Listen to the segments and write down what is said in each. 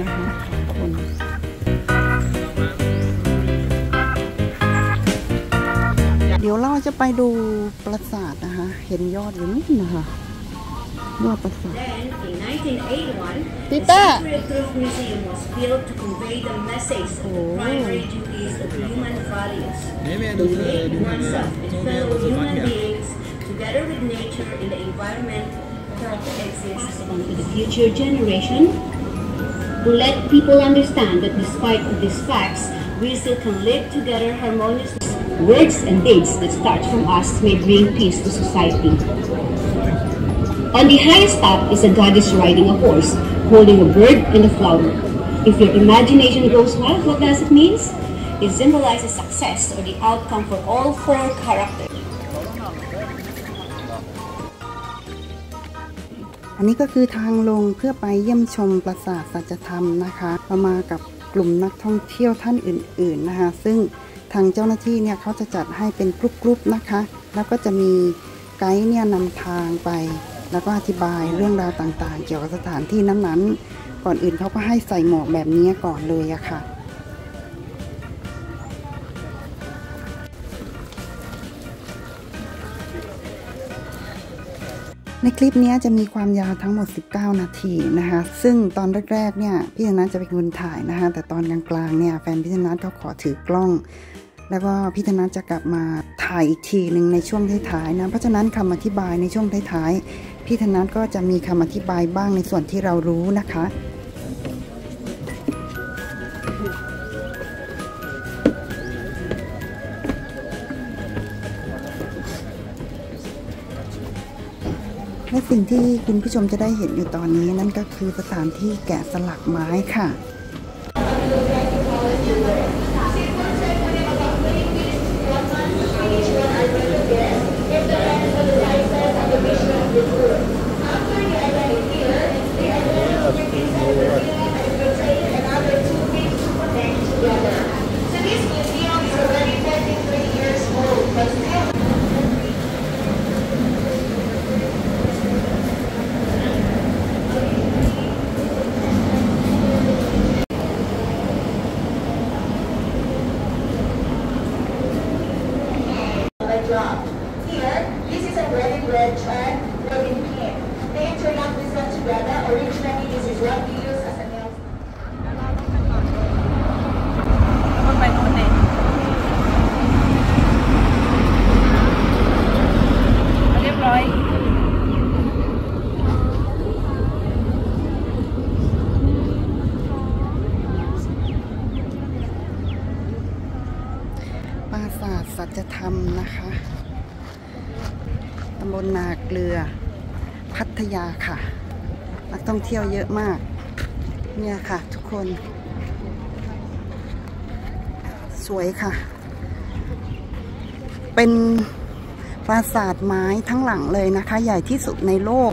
นะคะคนเดี๋ยวเราจะไปดูปราสาทนะคะ เห็นยอดอยู่นู่นนะคะยอดปราสาท Then, in 1981, the Tita! Secret Truth Museum was built to convey the message of the primary duties of human values. To make oneself and fellow human beings, together with nature and the environment, that exists on to the future generation, to let people understand that despite these facts, we still can live together harmoniously. Words and deeds that start from us may bring peace to society. On the highest top is a goddess riding a horse, holding a bird and a flower. If your imagination goes wild, what does it mean? It symbolizes success or the outcome for all four characters. อันนี้ก็คือทางลงเพื่อไปเยี่ยมชมปราสาทสัจธรรมนะคะเรามากับกลุ่มนักท่องเที่ยวท่านอื่น ๆนะคะ ซึ่งทางเจ้าหน้าที่เนี่ยเขาจะจัดให้เป็นกรุ๊ปๆนะคะ แล้วก็จะมีไกด์เนี่ยนำทางไป แล้วก็อธิบายเรื่องราวต่างๆ เกี่ยวกับสถานที่นั้นๆ ก่อนอื่นเขาก็ให้ใส่หมวกแบบนี้ก่อนเลยอะค่ะ ในคลิปนี้จะมีความยาวทั้งหมด 19 นาทีนะคะ ซึ่งตอนแรกๆเนี่ยพี่ธนัทจะเป็นคนถ่ายนะคะ แต่ตอนกลางๆเนี่ยแฟนพี่ธนัทเขาขอถือกล้อง แล้วก็พี่ธนัทจะกลับมาถ่ายอีกทีหนึ่งในช่วงท้ายๆนะเพราะฉะนั้นคำอธิบายในช่วงท้ายๆพี่ธนัทก็จะมีคำอธิบายบ้างในส่วนที่เรารู้นะคะ และสิ่งที่คุณผู้ชมจะได้เห็นอยู่ตอนนี้นั่นก็คือสถานที่แกะสลักไม้ค่ะ my job. Here, this is a wedding red and wedding pin. They interlock this one together. Originally, this is what we use as a nail ไปโน่นเลยเรียบร้อย ปรา สาทสัจธรรมนะคะตำบลนาเกลือ พัทยาค่ะ นักท่องเที่ยวเยอะมาก เนี่ยค่ะทุกคน สวยค่ะ เป็นปราสาทไม้ทั้งหลังเลยนะคะ ใหญ่ที่สุดในโลก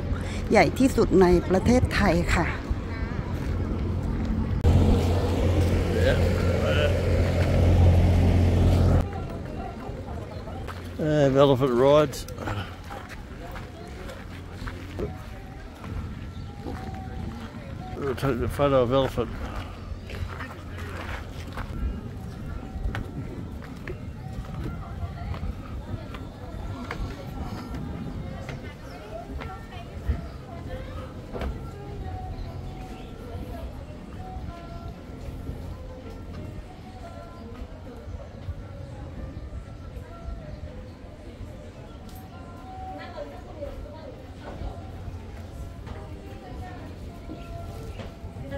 ใหญ่ที่สุดในประเทศไทยค่ะ Uh, elephant rides. We'll take the photo of elephant.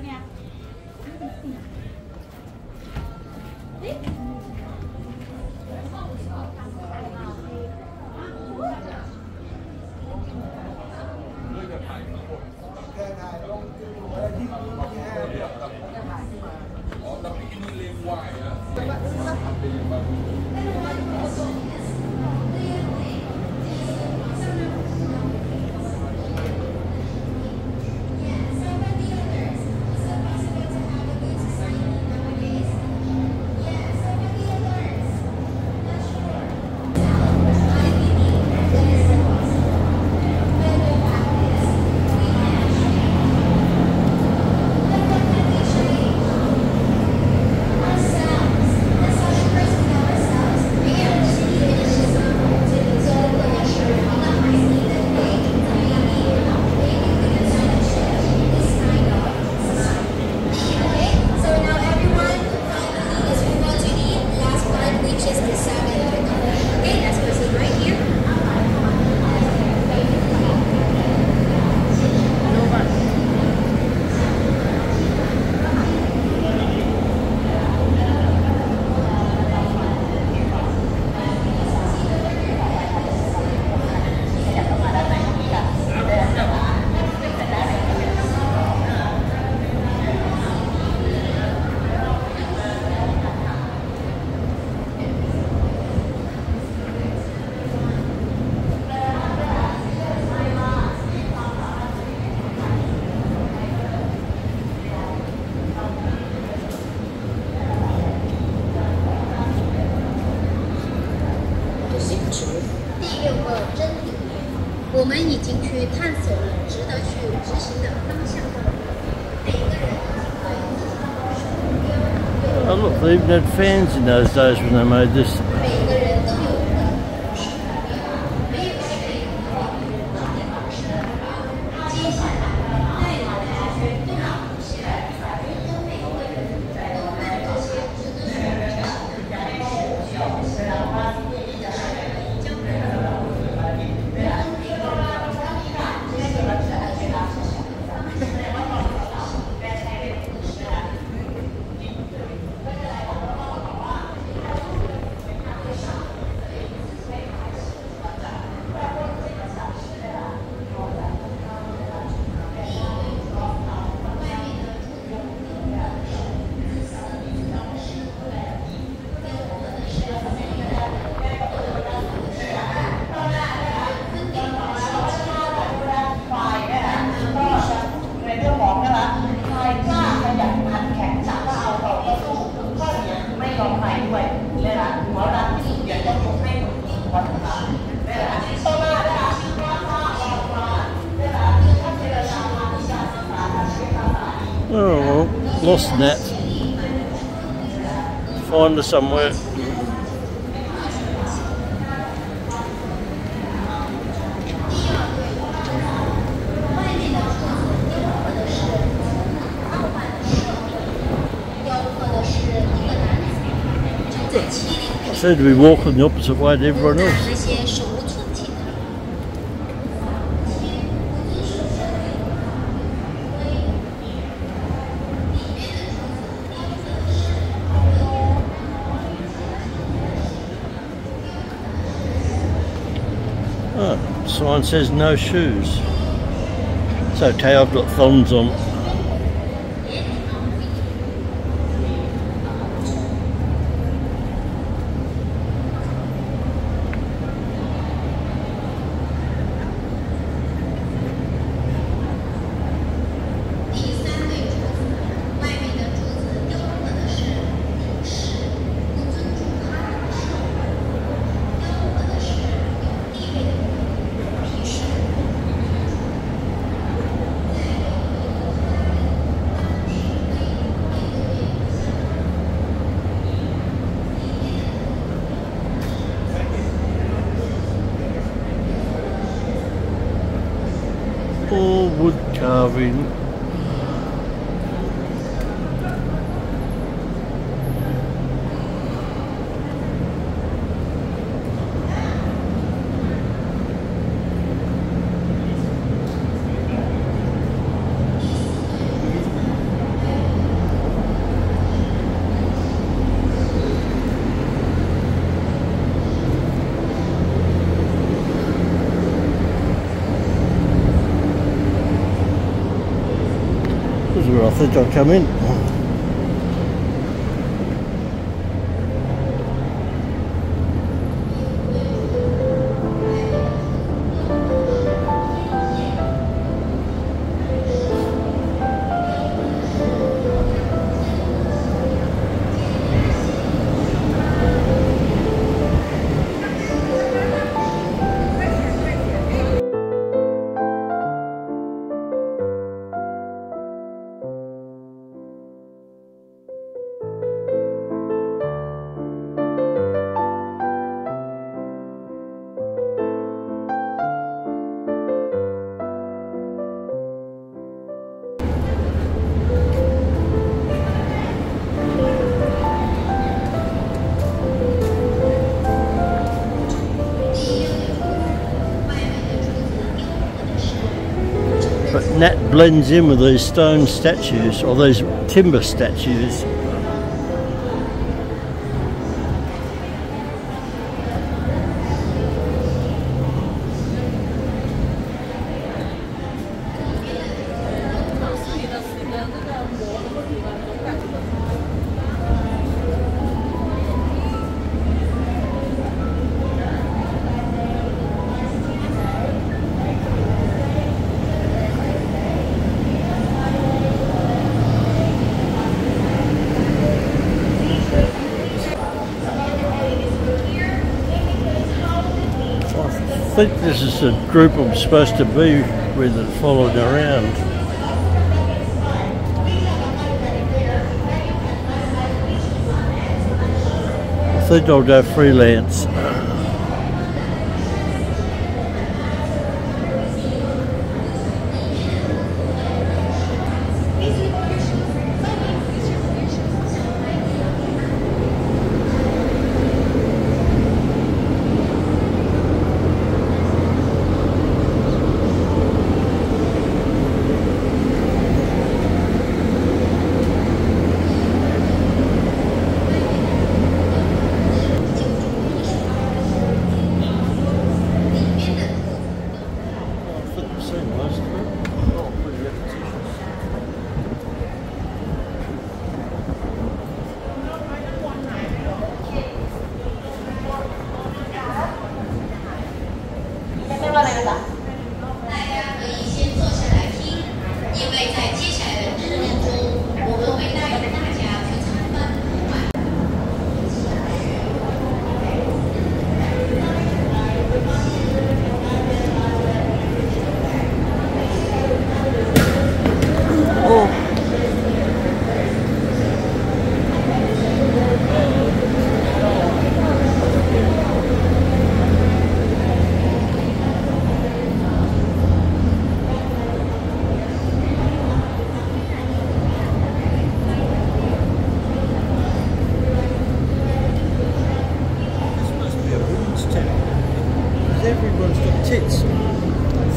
ganhar. 我们已经去探索了值得去执行的方向了。每个人已经对自己的保守目标 fans in those days when they made this. Oh well, lost net. Find her somewhere. I said we walk in the opposite way to everyone else. sign says no shoes. So okay, I've got thongs on That's come in. blends in with these stone statues or these timber statues think this is the group I'm supposed to be with that followed around. I think I'll go freelance. 大家可以先坐下来听，因为在接。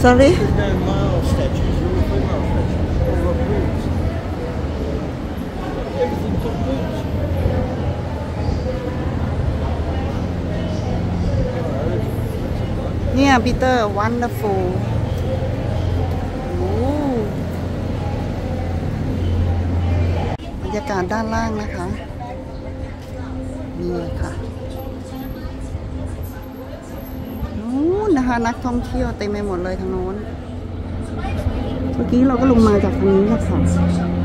Sorry There's no male statues, they're all female statues. All got boobs. Everything's got boobs. เนี่ยปีเตอร์ wonderful โอ้บรรยากาศด้านล่างนะคะ นะคะ นักท่องเที่ยวเต็มไปหมดเลยทางโน้น เมื่อกี้เราก็ลงมาจากทางนี้นะคะ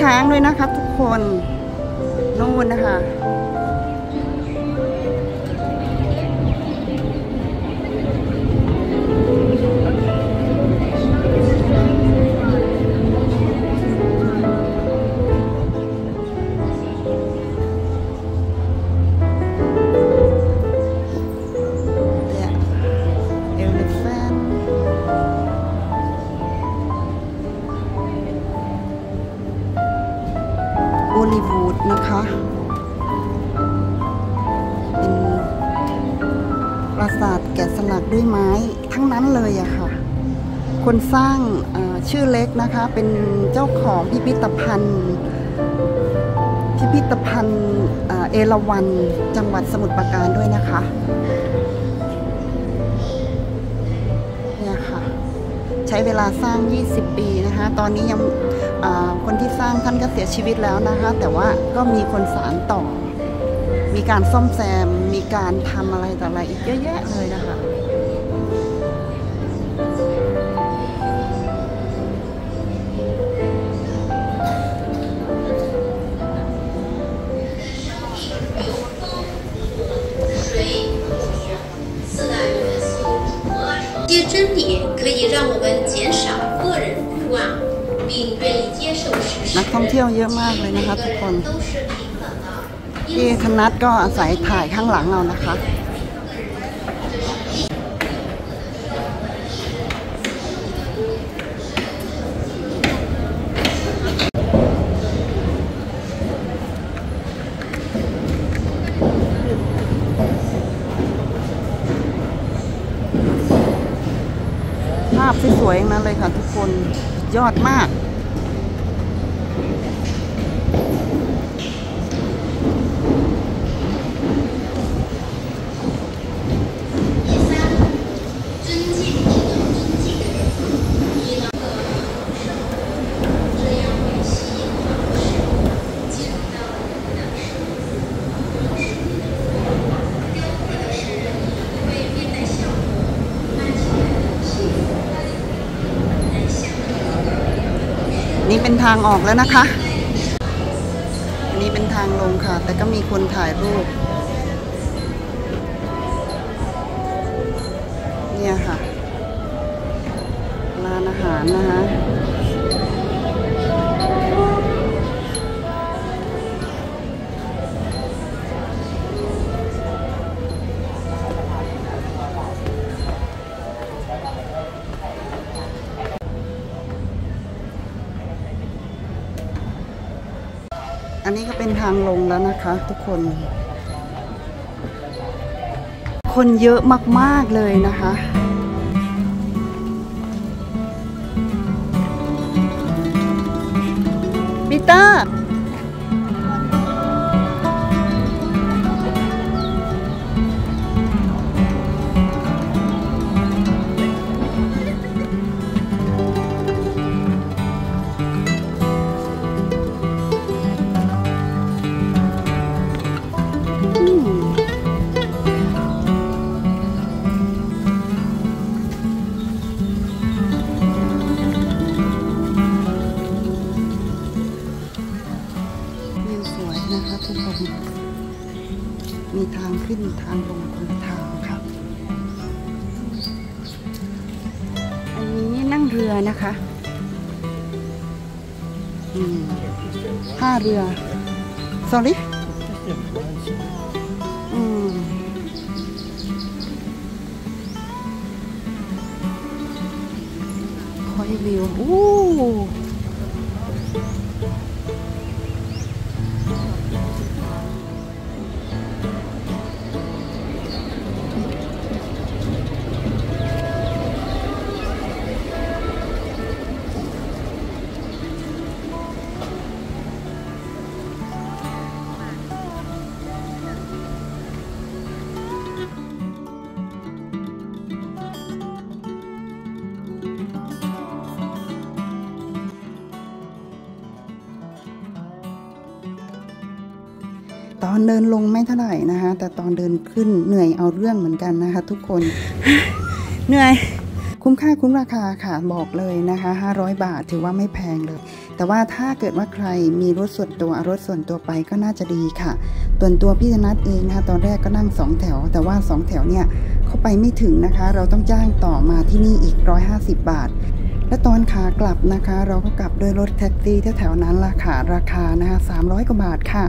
ช้างด้วยนะคะ ทุกคนนู่นนะคะ นะคะ เป็นปราสาทแกะสลักด้วยไม้ทั้งนั้นเลยอะค่ะ คนสร้างชื่อเล็กนะคะ เป็นเจ้าของพิพิธภัณฑ์ พิพิธภัณฑ์เอราวัณจังหวัดสมุทรปราการด้วยนะคะเนี่ยค่ะใช้เวลาสร้าง 20 ปีนะคะ ตอนนี้ยัง คนที่สร้างท่านก็เสียชีวิตแล้วนะคะ แต่ว่าก็มีคนสารต่อ มีการซ่อมแซม มีการทำอะไรต่ออะไรอีกเยอะแยะเลยนะคะ 水、四大元素。这些真理可以让我们减少个人欲望，并愿意接受事 นักท่องเที่ยวเยอะมากเลยนะคะทุกคนพี่ธนัทก็อาศัยถ่ายข้างหลังเรานะคะภาพสวยๆนั้นเลยค่ะทุกคนยอดมาก เป็นทางออกแล้วนะคะ อันนี้เป็นทางลงค่ะ แต่ก็มีคนถ่ายรูป เนี่ยค่ะ ร้านอาหารนะคะ นี้ก็เป็นทางลงแล้วนะคะ ทุกคน คนเยอะมากๆเลยนะคะปีเตอร์ sorry อืมคอ อู้ตอนเดินลงไม่เท่าไหร่นะคะ แต่ตอนเดินขึ้นเหนื่อยเอาเรื่องเหมือนกันนะคะ ทุกคน เหนื่อย คุ้มค่าคุ้มราคาค่ะบอกเลยนะคะ 500 บาทถือว่าไม่แพงเลย แต่ว่าถ้าเกิดว่าใครมีรถส่วนตัวเอารถส่วนตัวไปก็น่าจะดีค่ะส่วนตัวพี่ธนัทเองนะคะตอนแรกก็นั่ง 2 แถว แต่ว่า 2 แถวเนี่ยเข้าไปไม่ถึงนะคะ เราต้องจ้างต่อมาที่นี่อีก 150 บาทและตอนขากลับนะคะ เราก็กลับด้วยรถแท็กซี่แถวๆนั้นละค่ะราคานะคะ300 กว่าบาทค่ะ